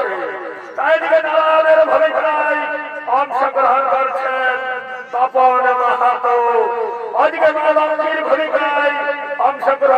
আগমন করছে তাই দিকে নারায়ণের ভূমিকায় অংশগ্রহণ করছেন তপন মাহাতো। মা ভূমিকায় অংশগ্রহণ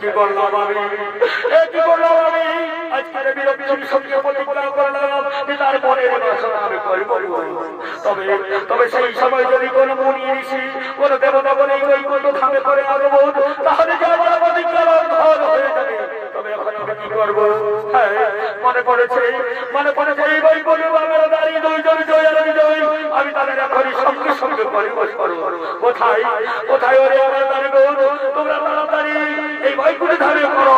কি করলাম আমি তবে সেই সময় যদি কোনো মুনি ঋষি দেবতা কোনো এই কোনো ধামে করে আগব তাহলে হয়ে মনে মনে বলে বাংলা জয় আমি তাদের কোথায়? কোথায় তোমরা তাড়াতাড়ি এই বইগুলি ধারে করো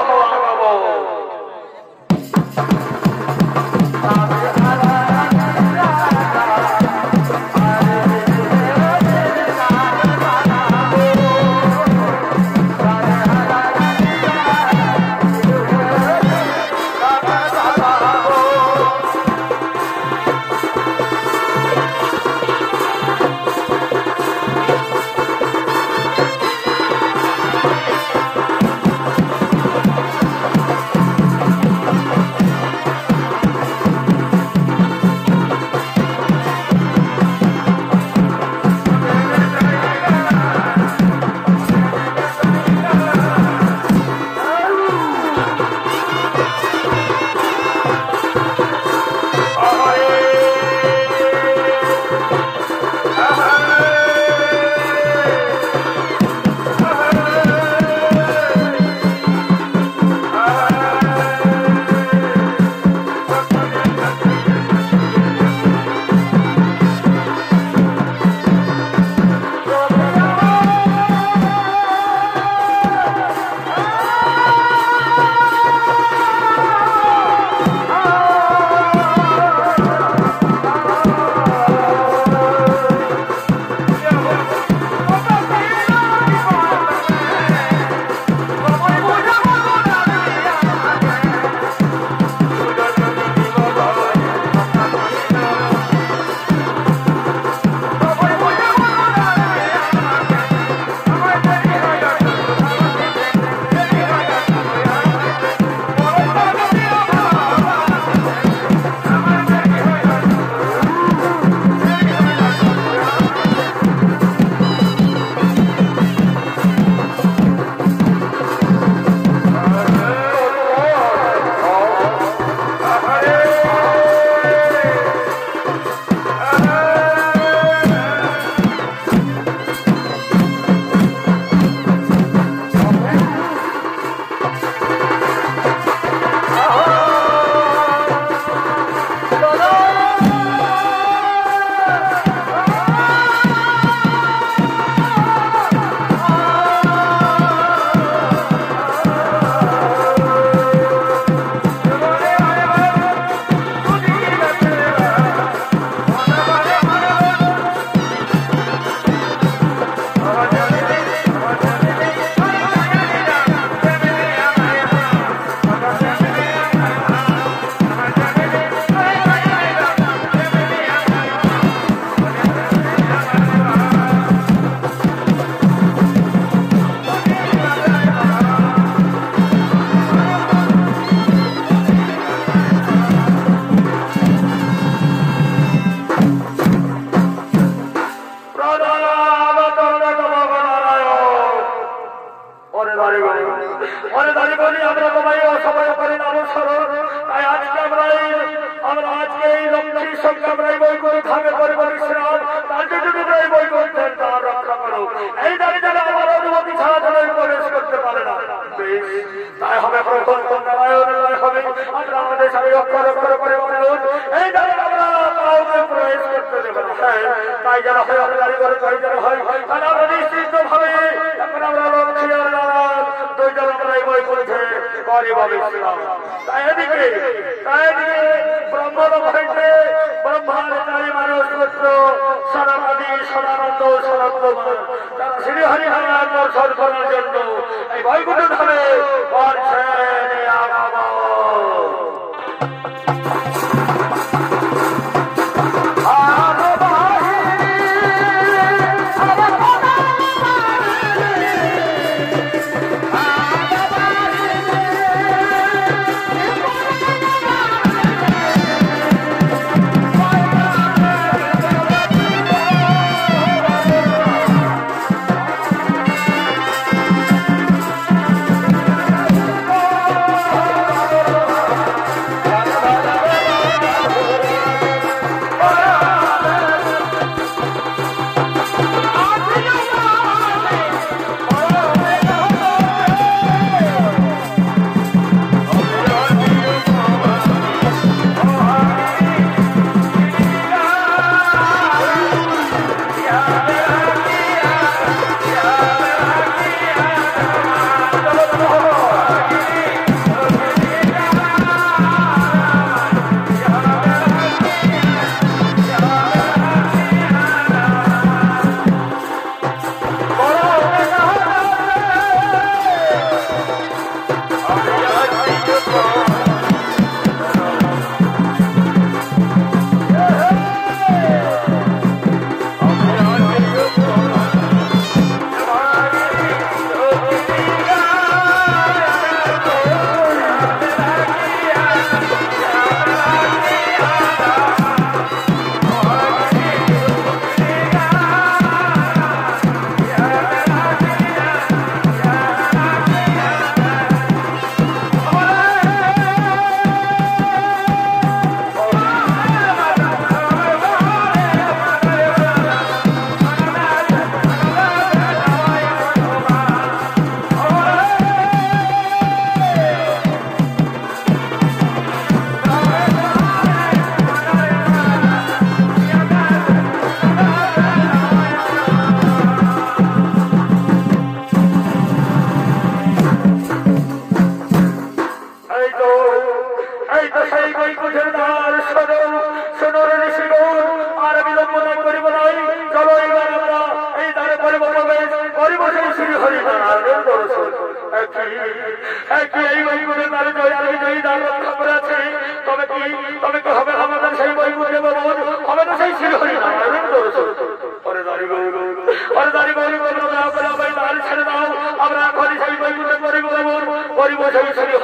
আমরা আজকে আমরা বই করে থামে করে তোমরা এই বই করতেন রক্ষা এই দাঁড়িয়ে যারা আমার অনুমতি ছাড়া না তাই হবে প্রথম নারায়ণ হবে আমরা আমাদের সাথে অক্ষর অক্ষর করে বলুন এই দাঁড়িয়ে আমরা প্রবেশ করতে দেবো। না হ্যাঁ, তাই যারা হয় নিশ্চিন্ত ভাবে এখন আমরা তাই এদিকে তাই এদিকে ব্রহ্মলোক হয়েছে ব্রহ্মার চারি মানুষ পুত্র সনাতনী সদানন্দ সনাতন। তারা শ্রীহরি নারায়ণ দর্শন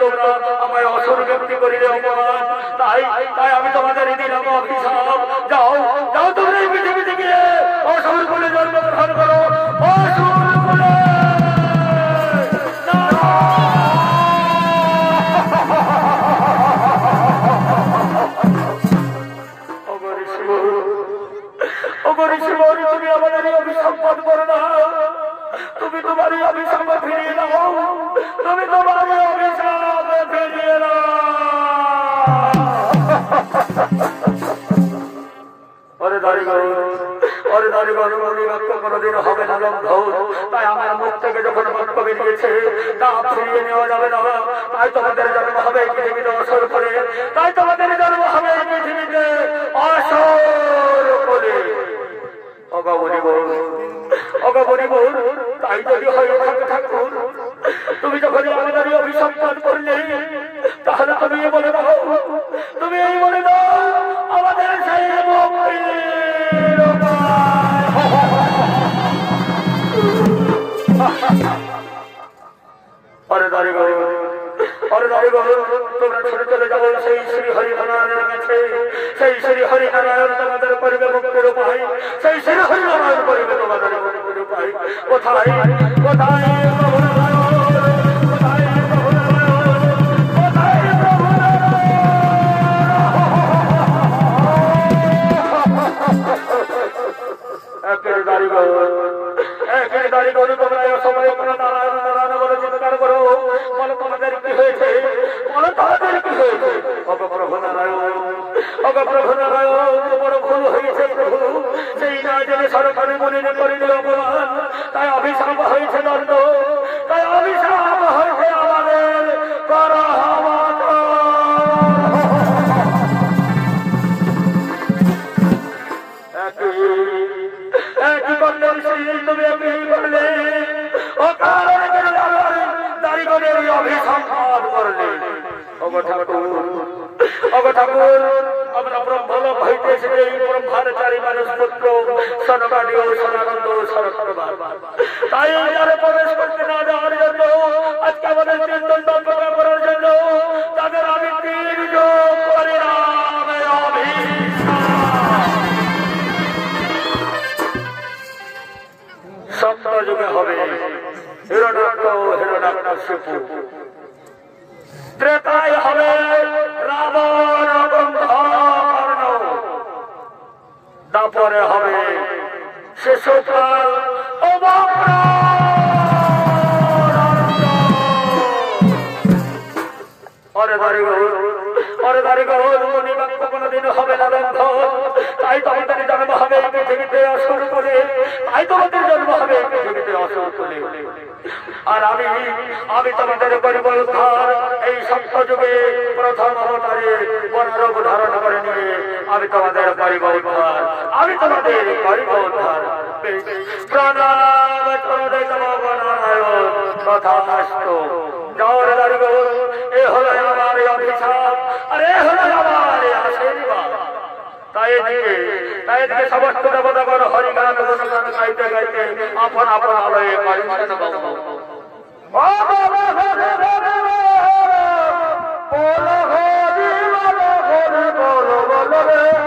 তোমরা আমায় তাই তাই আমি তোমাদের তোমরা অসুর বলে জন্মগ্রহণ করো। অসুর অভিসম্পাদ না। তুমি তোমারই অভিশাপ ফিরিয়ে দাও। তুমি তোমারই ওরে দাঁড়ি গরু, ওরে দাঁড়ি গরু কোনোদিন হবে না লঙ্ঘন তাই আমার মুখ থেকে যখন বাক্য বেরিয়েছে, তা ফিরিয়ে নেওয়া যাবে না। তাই তোমাদের জন্ম হবে পৃথিবীতে অসর করে তাই তোমাদের জন্ম হবে পৃথিবীতে অসর করে অগাবনি বল অগাবনি বল তাই যদি হয়ে ঠাকুর, তুমি যখন আমাদের অভিসম্পাদ দাঁড়িয়ে তোমরা ছুটে চলে যাব সেই শ্রী হরিনারায়ণের কাছে। সেই শ্রী হরিনারায়ণ তোমাদের করবে মুক্তির উপায়। সেই শ্রী কোথায়? কোথায়? অভিসম্পাদ করলে। ওগো ঠাকুর ওগো ঠাকুর, আমরা ব্রহ্মলোক হইতে এসেছে, এই ব্রহ্মাচারী মানুষ পুত্র সনবাদী ও সনানন্দ সরস্বর তাই যারা প্রবেশ করতে না যাওয়ার জন্য, আজকে আমাদের চিন্তন অভিশাপ হবে হিরণাক্ষ হিরণাক্ষ শিপু। ত্রেতায় হবে রাবণ কুম্ভকর্ণ তারপরে হবে শিশুপাল অরে গৌর, অরে দাঁড়ি গৌর বাক্য কোনোদিন হবে না লঙ্ঘ তাই তোমাদের জন্ম হবে পৃথিবীতে অসুর করে তাই তোমাদের জন্ম হবে আর আমি আমি তোমাদের উদ্ধার এই সত্য যুগে প্রথম অবতারে বনরূপ ধারণ করে নিয়ে আমি তোমাদের করিব উদ্ধার আমি তোমাদের করিব উদ্ধার প্রণাম চরণে নম নারায়ণ তথাস্ত জয় দাঁড়ি এ আমার অভিশাপ আর এ আমার আশীর্বাদ সমস্ত দেবতাগণ গাইতে গাইতে আপন আপন বলো হরি বলো হরি বলো বলো রে।